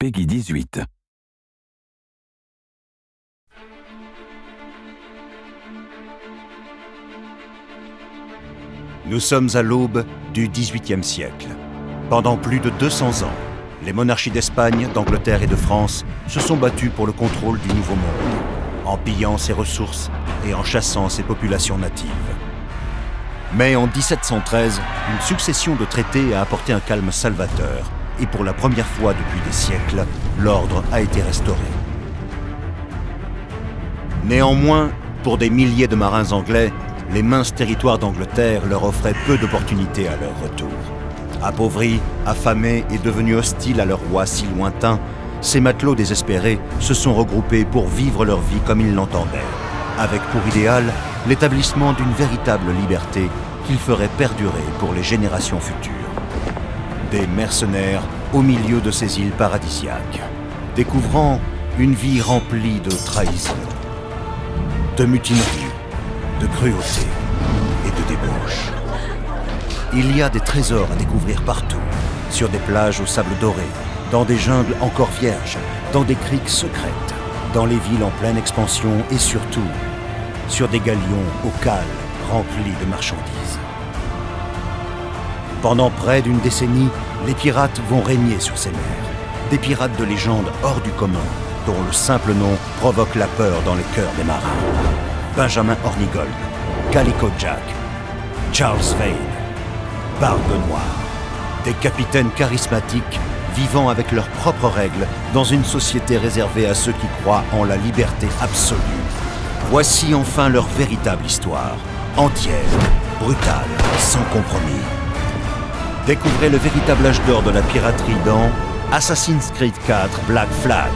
Peggy 18. Nous sommes à l'aube du XVIIIe siècle. Pendant plus de 200 ans, les monarchies d'Espagne, d'Angleterre et de France se sont battues pour le contrôle du Nouveau Monde, en pillant ses ressources et en chassant ses populations natives. Mais en 1713, une succession de traités a apporté un calme salvateur, et pour la première fois depuis des siècles, l'ordre a été restauré. Néanmoins, pour des milliers de marins anglais, les minces territoires d'Angleterre leur offraient peu d'opportunités à leur retour. Appauvris, affamés et devenus hostiles à leur roi si lointain, ces matelots désespérés se sont regroupés pour vivre leur vie comme ils l'entendaient, avec pour idéal l'établissement d'une véritable liberté qu'ils feraient perdurer pour les générations futures. Des mercenaires au milieu de ces îles paradisiaques, découvrant une vie remplie de trahison, de mutinerie, de cruauté et de débauche. Il y a des trésors à découvrir partout, sur des plages au sable doré, dans des jungles encore vierges, dans des criques secrètes, dans les villes en pleine expansion et surtout sur des galions au cales remplis de marchandises. Pendant près d'une décennie, les pirates vont régner sur ces mers. Des pirates de légende hors du commun, dont le simple nom provoque la peur dans les cœurs des marins. Benjamin Hornigold, Calico Jack, Charles Vane, Barbe Noire. Des capitaines charismatiques vivant avec leurs propres règles dans une société réservée à ceux qui croient en la liberté absolue. Voici enfin leur véritable histoire, entière, brutale, sans compromis. Découvrez le véritable âge d'or de la piraterie dans Assassin's Creed 4 Black Flag,